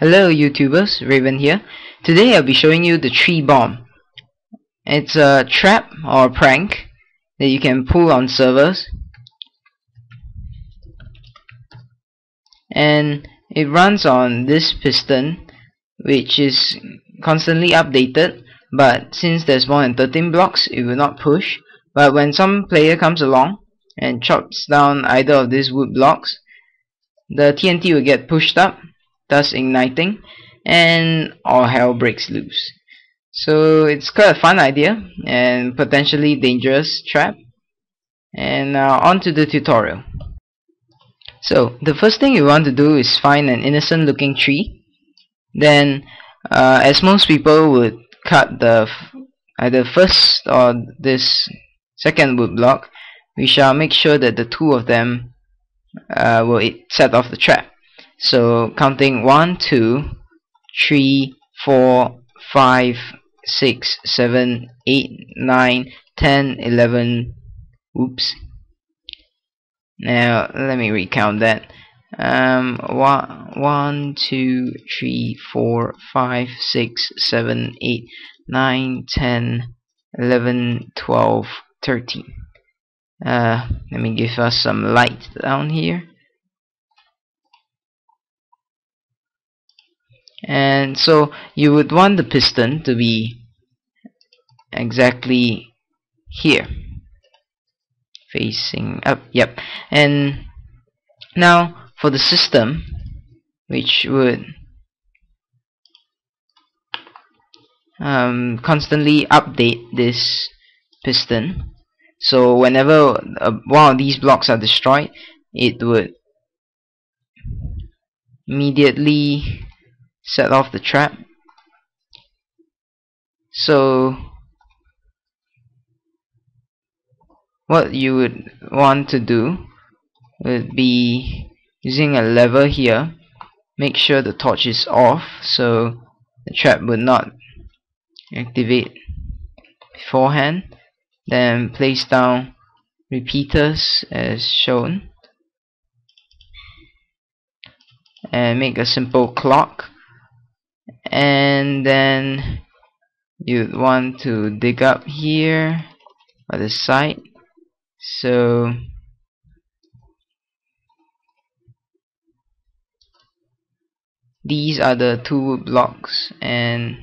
Hello YouTubers, Reaven here. Today I'll be showing you the tree bomb. It's a trap or prank that you can pull on servers. And it runs on this piston which is constantly updated. But since there's more than 13 blocks it will not push. But when some player comes along and chops down either of these wood blocks the TNT will get pushed up thus igniting and all hell breaks loose. So it's quite a fun idea and potentially dangerous trap. And uh, on to the tutorial. So the first thing you want to do is find an innocent looking tree. Then uh, as most people would cut the either first or this second wood block we shall make sure that the two of them uh, will set off the trap so counting 1 2 3 4 5 6 7 8 9 10 11 oops. Now let me recount that. Um, 1 1 2 3 4 5 6 7 8 9 10 11 12 13 uh, let me give us some light down here and so you would want the piston to be exactly here facing up yep. And now for the system which would um, constantly update this piston. So whenever uh, one of these blocks are destroyed it would immediately set off the trap. So what you would want to do would be using a lever here make sure the torch is off so the trap would not activate beforehand. Then place down repeaters as shown. And make a simple clock and then you'd want to dig up here by the side. So these are the two blocks and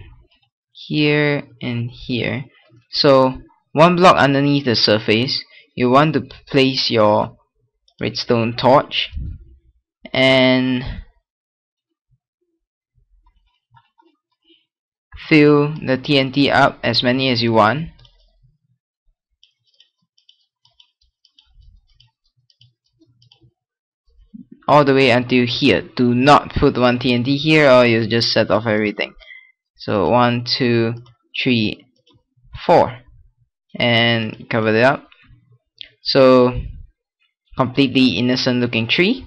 here and here. So one block underneath the surface you want to place your redstone torch. And fill the TNT up as many as you want. All the way until here. Do not put one TNT here or you'll just set off everything. So one two three four. And cover it up. So completely innocent looking tree.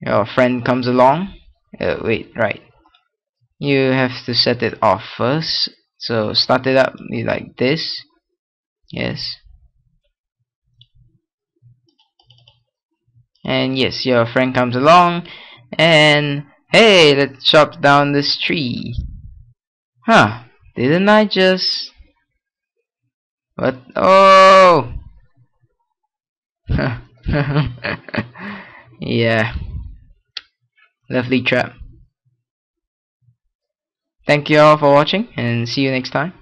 Your friend comes along. Uh, wait right you have to set it off first. So start it up like this. Yes. And yes your friend comes along and hey let's chop down this tree. Huh didn't I just what oh. Yeah. Lovely trap Thank you all for watching and see you next time.